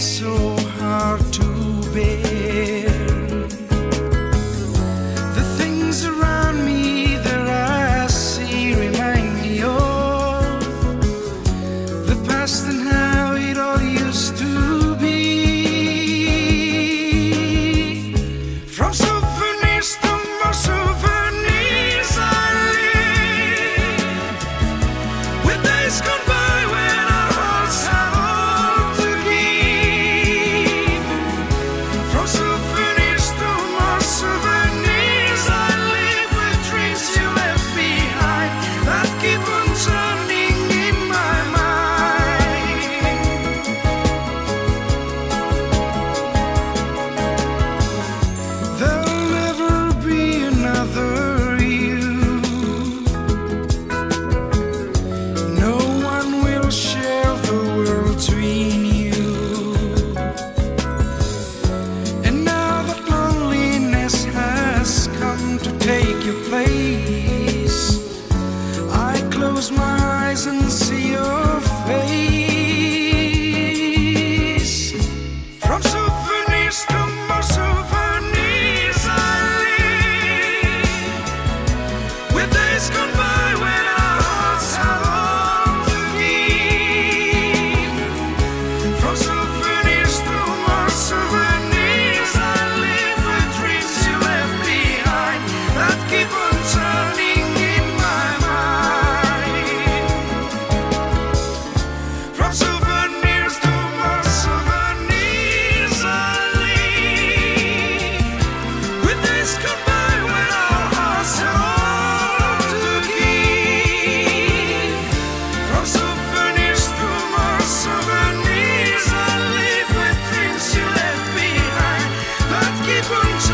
so hard to bear. The things around me that I see remind me of the past and how. see couldn't